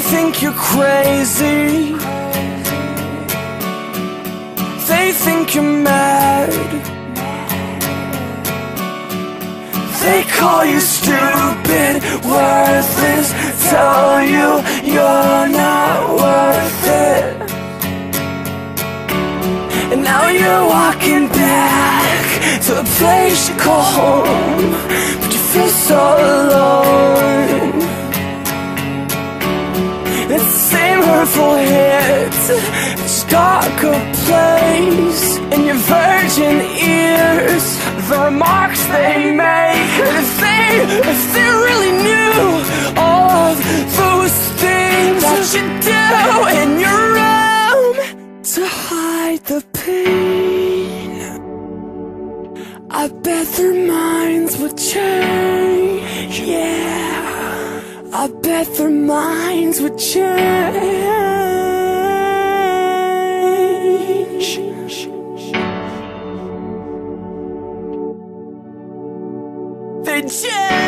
think you're crazy. They think you're mad. They call you stupid, worthless Tell you you're not worth it. And now you're walking back To a place you call home But you feel so It's darker place In your virgin ears. The remarks they make If they, if they really knew All of those things That you do in your room To hide the pain. I bet their minds would change Yeah. I bet their minds would change. change.